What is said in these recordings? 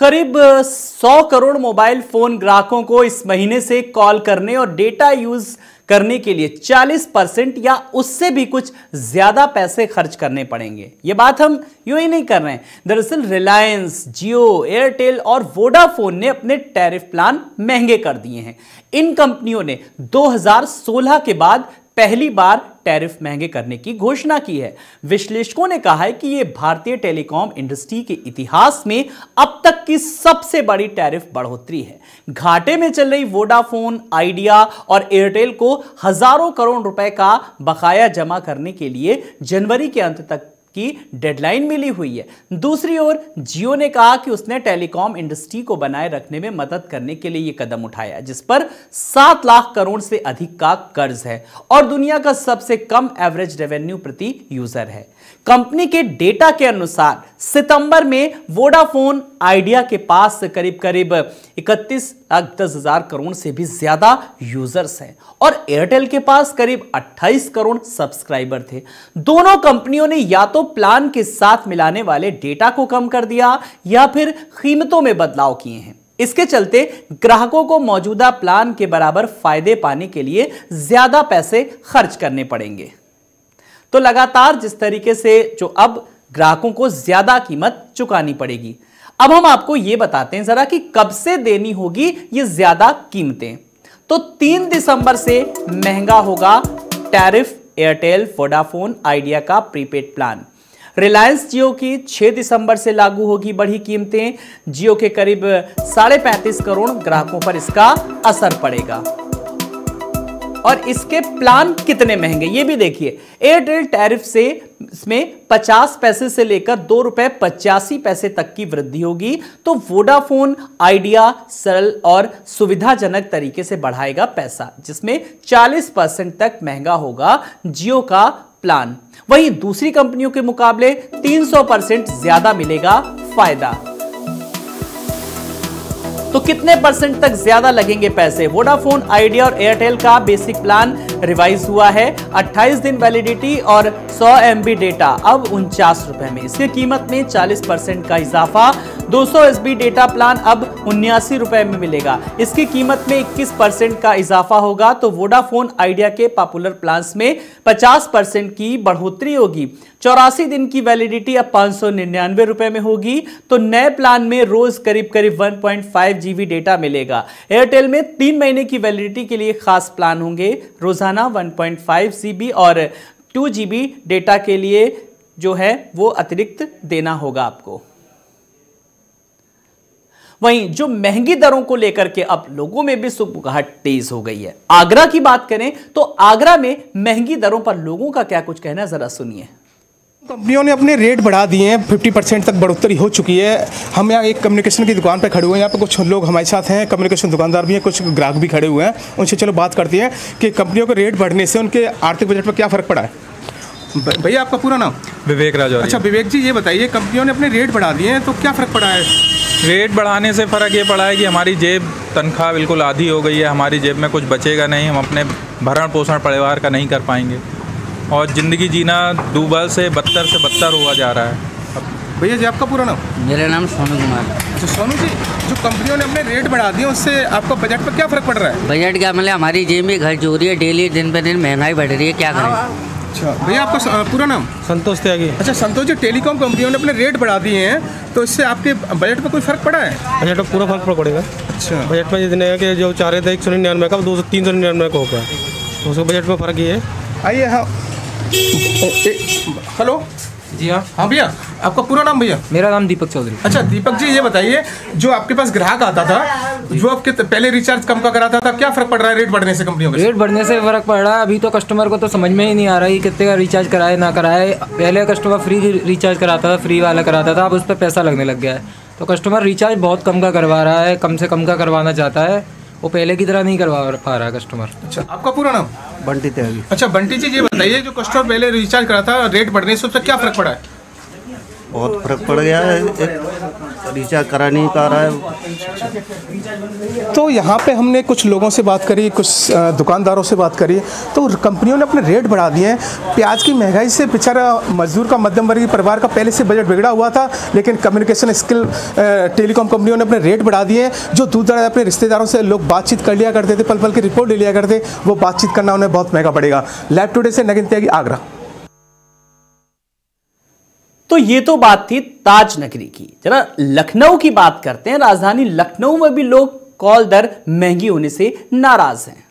करीब 100 crore mobile phone ग्राहकों को इस महीने से कॉल करने और डेटा यूज़ करने के लिए 40 परसेंट या उससे भी कुछ ज़्यादा पैसे खर्च करने पड़ेंगे। ये बात हम यूँ ही नहीं कर रहे हैं। दरअसल रिलायंस, जियो, एयरटेल और वोडाफोन ने अपने टैरिफ प्लान महँगे कर दिए हैं। इन कंपनियों ने 2016 के बाद पहली बार टैरिफ महँगे करने की घोषणा की है। विश्लेषकों ने कहा है कि यह भारतीय टेलीकॉम इंडस्ट्री के इतिहास में अब तक की सबसे बड़ी टैरिफ बढ़ोतरी है। घाटे में चल रही वोडाफोन, आइडिया और एयरटेल को हज़ारों करोड़ रुपए का बकाया जमा करने के लिए जनवरी के अंत तक की डेडलाइन मिली हुई है। दूसरी ओर, जियो ने कहा कि उसने टेलीकॉम इंडस्ट्री को बनाए रखने में मदद करने के लिए यह कदम उठाया जिस पर सात लाख करोड़ से अधिक का कर्ज है और दुनिया का सबसे कम एवरेज रेवेन्यू प्रति यूज़र है। कंपनी के डेटा के अनुसार, सितंबर में वोडाफोन आइडिया के पास करीब करीब इकतीस लाख दस हज़ार करोड़ से भी ज़्यादा यूज़र्स हैं और एयरटेल के पास करीब 28 करोड़ सब्सक्राइबर थे। दोनों कंपनियों ने या तो प्लान के साथ मिलाने वाले डेटा को कम कर दिया या फिर कीमतों में बदलाव किए हैं। इसके चलते ग्राहकों को मौजूदा प्लान के बराबर फ़ायदे पाने के लिए ज़्यादा पैसे खर्च करने पड़ेंगे। तो लगातार जिस तरीके से जो अब ग्राहकों को ज़्यादा कीमत चुकानी पड़ेगी। अब हम आपको यह बताते हैं जरा कि कब से देनी होगी ये ज़्यादा कीमतें। तो तीन दिसंबर से महँगा होगा टैरिफ, एयरटेल, वोडाफोन, आइडिया का प्रीपेड प्लान। रिलायंस जियो की 6 दिसंबर से लागू होगी बढ़ी कीमतें। जियो के करीब साढ़े पैंतीस करोड़ ग्राहकों पर इसका असर पड़ेगा। और इसके प्लान कितने महँगे? ये भी देखिए। एयरटेल टैरिफ से, इसमें 50 पैसे से लेकर दो रुपए पचासी पैसे तक की वृद्धि होगी। तो वोडाफोन आइडिया सरल और सुविधाजनक तरीके से बढ़ाएगा पैसा, जिसमें 40 परसेंट तक महँगा होगा। जियो का प्लान। वहीं दूसरी कंपनियों के मुकाबले 300 परसेंट ज़्यादा मिलेगा फ़ायदा। तो कितने परसेंट तक ज़्यादा लगेंगे पैसे? वोडाफोन आइडिया और एयरटेल का बेसिक प्लान रिवाइज हुआ है। 28 दिन वैलिडिटी और 100 MB डेटा अब उनचास रुपए में। इसकी कीमत में 40 परसेंट का इजाफा। 200 एस डेटा प्लान अब उन्यासी रुपए में मिलेगा। इसकी कीमत में 21 परसेंट का इजाफा होगा तो वोडाफोन आइडिया के पॉपुलर प्लान में 50 परसेंट की बढ़ोतरी होगी। चौरासी दिन की वैलिडिटी अब पाँच सौ निन्यानवे रुपए में होगी तो नए प्लान में रोज करीब करीब 1.5 जीबी डेटा मिलेगा। एयरटेल में तीन महीने की वैलिडिटी के लिए खास प्लान होंगे, रोज़ाना 1.5 जीबी और 2 जीबी डेटा के लिए जो है वो अतिरिक्त देना होगा आपको। वहीं जो महँगी दरों को लेकर के अब लोगों में भी सुबुगाहट तेज हो गई है। आगरा की बात करें तो आगरा में महँगी दरों पर लोगों का क्या कुछ कहना जरा सुनिए। कंपनियों ने अपने रेट बढ़ा दिए हैं। फिफ्टी परसेंट तक बढ़ोतरी हो चुकी है। हम यहाँ एक कम्युनिकेशन की दुकान पर खड़े हुए हैं। यहाँ पर कुछ लोग हमारे साथ हैं कम्युनिकेशन दुकानदार भी हैं कुछ ग्राहक भी खड़े हुए हैं। उनसे चलो बात करते हैं कि कंपनियों के रेट बढ़ने से उनके आर्थिक बजट पर क्या फ़र्क पड़ा है। भैया आपका पूरा नाम? विवेक राजा अच्छा विवेक जी ये बताइए कंपनियों ने अपने रेट बढ़ा दिए हैं तो क्या फ़र्क पड़ा है? रेट बढ़ाने से फ़र्क ये पड़ा है कि हमारी जेब तनख्वाह बिल्कुल आधी हो गई है। हमारी जेब में कुछ बचेगा नहीं। हम अपने भरण पोषण परिवार का नहीं कर पाएँगे। और ज़िंदगी जीना दूबल से बदतर से बदतर हुआ जा रहा है। भैया जी आपका पूरा नाम? मेरा नाम सोनू कुमार। अच्छा सोनू जी जो कंपनियों ने अपने रेट बढ़ा दिए उससे आपका बजट पर क्या फ़र्क पड़ रहा है? बजट क्या मतलब हमारी जेब में घर जो रही है डेली दिन पे दिन महँगाई बढ़ रही है क्या करें? अच्छा। भैया आपका पूरा नाम? संतोष त्यागी। अच्छा संतोष जी टेलीकॉम कंपनियों ने अपने रेट बढ़ा दिए हैं तो इससे आपके बजट में कोई फ़र्क पड़ा है? बजट में पूरा फ़र्क पड़ेगा। अच्छा। बजट में जितने कि जो चाह रहे थे एक सौ निन्यानवे का दो सौ तीन सौ निन्यानवे का हो गया। तो उसके बजट में फ़र्क ये है। आइए हाँ। हेलो? जी हाँ। हाँ भैया आपका पूरा नाम भैया? मेरा नाम दीपक चौधरी। अच्छा दीपक जी ये बताइए जो आपके पास ग्राहक आता था जो आपके पहले रिचार्ज कम का कराता था क्या फ़र्क पड़ रहा है रेट बढ़ने से कंपनियों रेट बढ़ने से फ़र्क पड़ रहा है। अभी तो कस्टमर को तो समझ में ही नहीं आ रहा है कितने का रिचार्ज कराए ना कराए। पहले कस्टमर फ्री रिचार्ज कराता था फ्री वाला कराता था अब उस पर पैसा लगने लग गया है। तो कस्टमर रिचार्ज बहुत कम का करवा रहा है कम से कम का करवाना चाहता है। वो पहले की तरह नहीं करवा पा रहा है कस्टमर अच्छा आपका पूरा नाम? बंटी त्यागी अच्छा बंटी जी ये बताइए जो कस्टमर पहले रिचार्ज करा था रेट बढ़ने से उससे क्या फ़र्क पड़ा है? बहुत फ़र्क पड़ गया है। रिचार्ज करा नहीं पा रहा है। तो यहाँ पे हमने कुछ लोगों से बात करी, कुछ दुकानदारों से बात करी तो कंपनियों ने अपने रेट बढ़ा दिए हैं। प्याज की महँगाई से बेचारा मजदूर का मध्यम वर्गीय परिवार का पहले से बजट बिगड़ा हुआ था, लेकिन कम्युनिकेशन स्किल टेलीकॉम कंपनियों ने अपने रेट बढ़ा दिए हैं, जो दूर दराज अपने रिश्तेदारों से लोग बातचीत कर लिया करते थे पल पल की रिपोर्ट ले लिया करते, वो बातचीत करना उन्हें बहुत महँगा पड़ेगा। लैब टूडे से नगिन त्यागी आगरा। तो ये तो बात थी ताज नगरी की। जरा लखनऊ की बात करते हैं। राजधानी लखनऊ में भी लोग कॉल दर महँगी होने से नाराज़ हैं।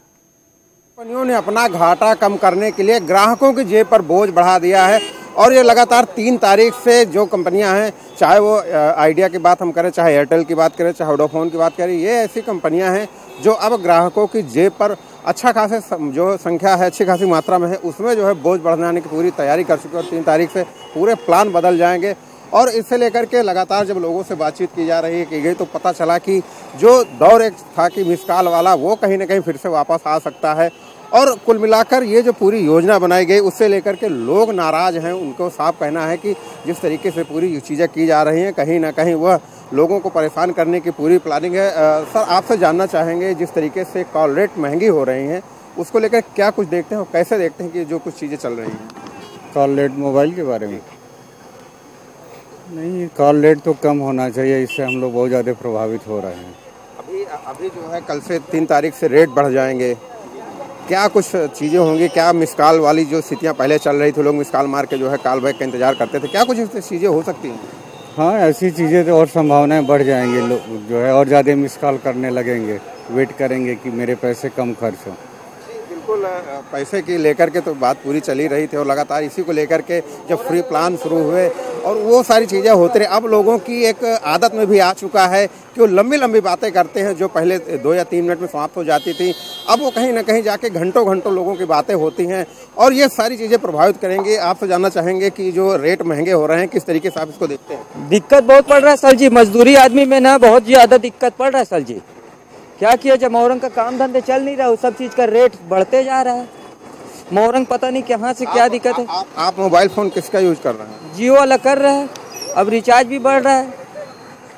कंपनियों ने अपना घाटा कम करने के लिए ग्राहकों की जेब पर बोझ बढ़ा दिया है और ये लगातार तीन तारीख से जो कंपनियाँ हैं, चाहे वो आइडिया की बात हम करें, चाहे एयरटेल की बात करें, चाहे वोडाफोन की बात करें, ये ऐसी कंपनियाँ हैं जो अब ग्राहकों की जेब पर अच्छा खासे जो संख्या है, अच्छी खासी मात्रा में है, उसमें जो है बोझ बढ़ाने की पूरी तैयारी कर चुके और तीन तारीख से पूरे प्लान बदल जाएँगे। और इससे लेकर के लगातार जब लोगों से बातचीत की जा रही है, की गई तो पता चला कि जो दौर एक था कि मिसकाल वाला, वो कहीं ना कहीं फिर से वापस आ सकता है। और कुल मिलाकर ये जो पूरी योजना बनाई गई उससे लेकर के लोग नाराज़ हैं। उनको साफ़ कहना है कि जिस तरीके से पूरी चीज़ें की जा रही हैं कहीं ना कहीं वह लोगों को परेशान करने की पूरी प्लानिंग है। अ, सर आपसे जानना चाहेंगे जिस तरीके से कॉल रेट महँगी हो रही हैं उसको लेकर क्या कुछ देखते हैं और कैसे देखते हैं कि जो कुछ चीज़ें चल रही हैं? कॉल रेट मोबाइल के बारे में? नहीं कॉल रेट तो कम होना चाहिए इससे हम लोग बहुत ज़्यादा प्रभावित हो रहे हैं। अभी अभी जो है कल से तीन तारीख से रेट बढ़ जाएँगे। क्या कुछ चीज़ें होंगी? क्या मिसकाल वाली जो स्थितियाँ पहले चल रही थी लोग मिसकाल मार के जो है कॉल बैक का इंतज़ार करते थे? क्या कुछ चीज़ें हो सकती हैं? हाँ ऐसी चीज़ें तो और संभावनाएँ बढ़ जाएँगी लोग जो है और ज़्यादा मिस कॉल करने लगेंगे। वेट करेंगे कि मेरे पैसे कम खर्च हों। बिल्कुल पैसे की लेकर के तो बात पूरी चली रही थी और लगातार इसी को लेकर के जब फ्री प्लान शुरू हुए और वो सारी चीज़ें होती रही। अब लोगों की एक आदत में भी आ चुका है कि वो लंबी लंबी बातें करते हैं जो पहले दो या तीन मिनट में समाप्त हो जाती थी। अब वो कहीं ना कहीं जाके घंटों घंटों लोगों की बातें होती हैं और ये सारी चीज़ें प्रभावित करेंगे। आपसे जानना चाहेंगे कि जो रेट महँगे हो रहे हैं, किस तरीके से आप इसको देखते हैं? दिक्कत बहुत पड़ रहा है सर जी। मजदूरी आदमी में ना बहुत ज़्यादा दिक्कत पड़ रहा है सर जी। क्या किया जब मोहरंग का काम धंधे चल नहीं रहा। वो सब चीज़ का रेट बढ़ते जा रहा है। मोहरंग पता नहीं कहाँ से क्या दिक्कत है। आप, आप मोबाइल फ़ोन किसका यूज़ कर रहे हैं? जियो वाला कर रहा है अब रिचार्ज भी बढ़ रहा है।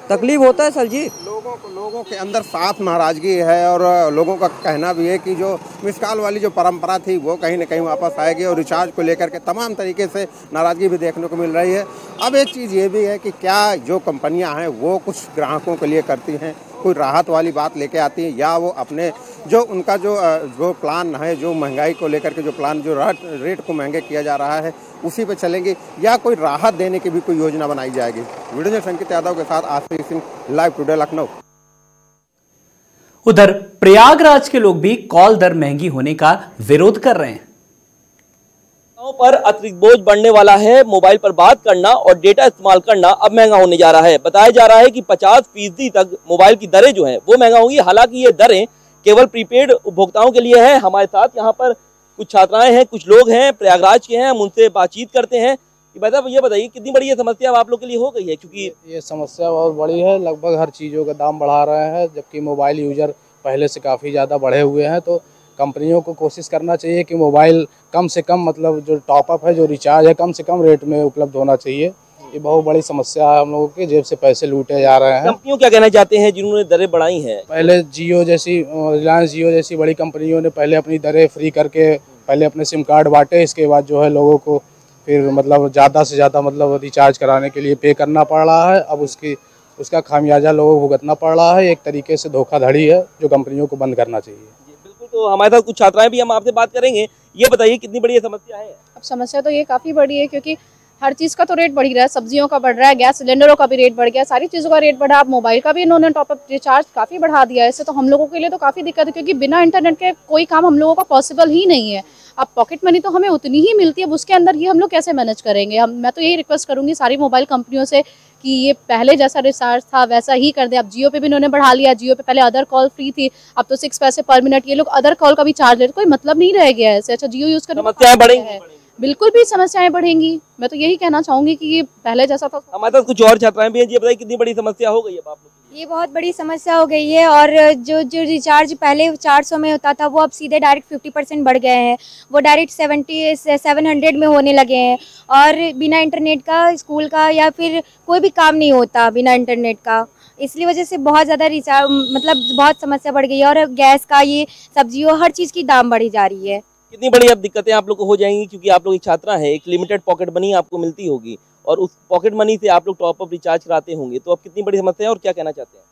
तकलीफ़ होता है सर जी लोगों को लोगों के अंदर साफ़ नाराज़गी है और लोगों का कहना भी है कि जो मिस कॉल वाली जो परंपरा थी वो कहीं ना कहीं वापस आएगी और रिचार्ज को लेकर के तमाम तरीके से नाराज़गी भी देखने को मिल रही है। अब एक चीज़ ये भी है कि क्या जो कंपनियाँ हैं वो कुछ ग्राहकों के लिए करती हैं? कोई राहत वाली बात लेके आती है या वो अपने जो उनका जो जो प्लान है जो महँगाई को लेकर के जो प्लान जो राट- रेट को महँगे किया जा रहा है उसी पे चलेंगे या कोई राहत देने की भी कोई योजना बनाई जाएगी। वीडियो में संकित यादव के साथ आशीष सिंह लाइव टुडे लखनऊ। उधर प्रयागराज के लोग भी कॉल दर महँगी होने का विरोध कर रहे हैं। पर अतिरिक्त बोझ बढ़ने वाला है मोबाइल पर बात करना और डेटा इस्तेमाल करना अब महँगा होने जा रहा है। बताया जा रहा है कि 50 फ़ीसदी तक मोबाइल की दरें जो हैं वो महँगा होंगी हालाँकि ये दरें केवल प्रीपेड उपभोक्ताओं के लिए है। हमारे साथ यहाँ पर कुछ छात्राएँ हैं, कुछ लोग हैं, प्रयागराज के हैं, हम उनसे बातचीत करते हैं। कि भाई साहब, ये बताइए, कितनी बड़ी ये समस्या आप लोग के लिए हो गई है? क्योंकि ये समस्या बहुत बड़ी है, लगभग हर चीज़ों का दाम बढ़ा रहे हैं, जबकि मोबाइल यूज़र पहले से काफ़ी ज़्यादा बढ़े हुए हैं तो कंपनियों को कोशिश करना चाहिए कि मोबाइल कम से कम मतलब जो टॉपअप है, जो रिचार्ज है, कम से कम रेट में उपलब्ध होना चाहिए। ये बहुत बड़ी समस्या है हम लोगों की जेब से पैसे लूटे जा रहे हैं। कंपनियों क्या कहना चाहते हैं जिन्होंने दरें बढ़ाई हैं? पहले जियो जैसी रिलायंस जियो जैसी बड़ी कंपनियों ने पहले अपनी दरें फ्री करके पहले अपने सिम कार्ड बांटे इसके बाद जो है लोगों को फिर मतलब ज़्यादा से ज़्यादा मतलब रिचार्ज कराने के लिए पे करना पड़ रहा है। अब उसकी उसका खामियाजा लोगों को भुगतना पड़ रहा है। एक तरीके से धोखाधड़ी है जो कंपनियों को बंद करना चाहिए। बिल्कुल तो हमारे साथ कुछ छात्राएँ भी हम आपसे बात करेंगे। ये बताइए कितनी बड़ी समस्या है? अब समस्या तो ये काफ़ी बड़ी है क्योंकि हर चीज़ का तो रेट बढ़ ही रहा है सब्जियों का बढ़ रहा है गैस सिलेंडरों का भी रेट बढ़ गया सारी चीज़ों का रेट बढ़ा अब मोबाइल का भी इन्होंने टॉपअप रिचार्ज काफ़ी बढ़ा दिया है। इससे तो हम लोगों के लिए तो काफ़ी दिक्कत है क्योंकि बिना इंटरनेट के कोई काम हम लोगों का पॉसिबल ही नहीं है। अब पॉकेट मनी तो हमें उतनी ही मिलती है अब उसके अंदर ही हम लोग कैसे मैनेज करेंगे? हम मैं तो यही रिक्वेस्ट करूँगी सारी मोबाइल कंपनियों से कि ये पहले जैसा रिचार्ज था वैसा ही कर दे। अब जियो पे भी इन्होंने बढ़ा लिया जियो पे पहले अदर कॉल फ्री थी अब तो सिक्स पैसे पर मिनट ये लोग अदर कॉल का भी चार्ज ले कोई मतलब नहीं रह गया है। ऐसे अच्छा जियो यूज़ करने समस्याएँ बढ़ेंगी। बिल्कुल भी समस्याएँ बढ़ेंगी। मैं तो यही कहना चाहूँगी कि ये पहले जैसा था हमारे साथ कुछ और छात्राएँ भी हैं जी बताइए कितनी बड़ी समस्या हो गई है आप लोग ये बहुत बड़ी समस्या हो गई है और जो जो रिचार्ज पहले 400 में होता था वो अब सीधे डायरेक्ट 50 परसेंट बढ़ गए हैं। वो डायरेक्ट 70 सेवन हंड्रेड में होने लगे हैं और बिना इंटरनेट का स्कूल का या फिर कोई भी काम नहीं होता बिना इंटरनेट का। इसलिए वजह से बहुत ज़्यादा रिचार्ज मतलब बहुत समस्या बढ़ गई है और गैस का ये सब्जियों हर चीज़ की दाम बढ़ी जा रही है। कितनी बड़ी अब दिक्कतें आप लोग को हो जाएँगी क्योंकि आप लोग एक छात्रा है, एक लिमिटेड पॉकेट मनी आपको मिलती होगी और उस पॉकेट मनी से आप लोग टॉप अप रिचार्ज कराते होंगे। तो अब कितनी बड़ी समस्या है और क्या कहना चाहते हैं?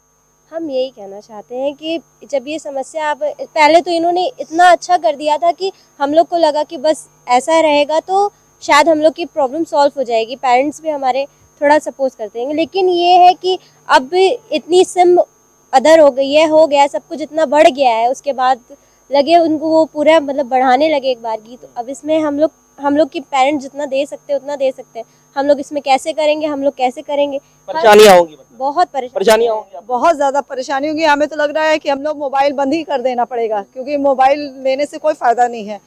हम यही कहना चाहते हैं कि जब ये समस्या आप, पहले तो इन्होंने इतना अच्छा कर दिया था कि हम लोग को लगा कि बस ऐसा रहेगा तो शायद हम लोग की प्रॉब्लम सॉल्व हो जाएगी। पेरेंट्स भी हमारे थोड़ा सपोर्ट करते हैं लेकिन ये है कि अब इतनी सिम अदर हो गई है, हो गया, सब कुछ इतना बढ़ गया है। उसके बाद लगे उनको वो पूरा मतलब बढ़ाने लगे एक बार की तो अब इसमें हम लोग हम लोग की पेरेंट्स जितना दे सकते हैं उतना दे सकते। हैं हम लोग इसमें कैसे करेंगे हम लोग कैसे करेंगे? परेशानियाँ होंगी बहुत परेशानियाँ। होंगी बहुत ज़्यादा परेशानी होगी। हमें तो लग रहा है कि हम लोग मोबाइल बंद ही कर देना पड़ेगा क्योंकि मोबाइल लेने से कोई फ़ायदा नहीं है।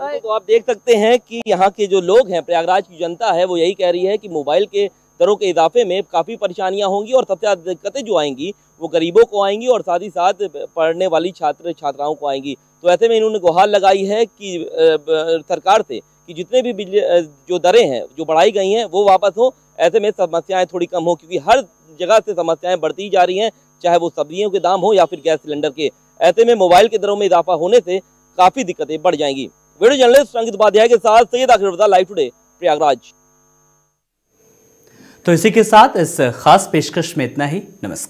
तो आप देख सकते हैं कि यहाँ के जो लोग हैं प्रयागराज की जनता है वो यही कह रही है कि मोबाइल के दरों के इजाफे में काफ़ी परेशानियाँ होंगी और सबसे ज़्यादा दिक्कतें जो आएँगी वो गरीबों को आएँगी और साथ ही साथ पढ़ने वाली छात्र छात्राओं को आएँगी। तो ऐसे में इन्होंने गुहार लगाई है कि सरकार से कि जितने भी बिजली जो दरें हैं, जो बढ़ाई गई हैं, वो वापस हो। ऐसे में समस्याएँ थोड़ी कम हो क्योंकि हर जगह से समस्याएँ बढ़ती जा रही हैं, चाहे वो सब्जियों के दाम हो या फिर गैस सिलेंडर के। ऐसे में मोबाइल के दरों में इजाफा होने से काफ़ी दिक्कतें बढ़ जाएँगी। वीडियो जर्नलिस्ट संगीत उपाध्याय के साथ सैयद आखिर लाइव टुडे, प्रयागराज। तो इसी के साथ इस खास पेशकश में इतना ही। नमस्कार।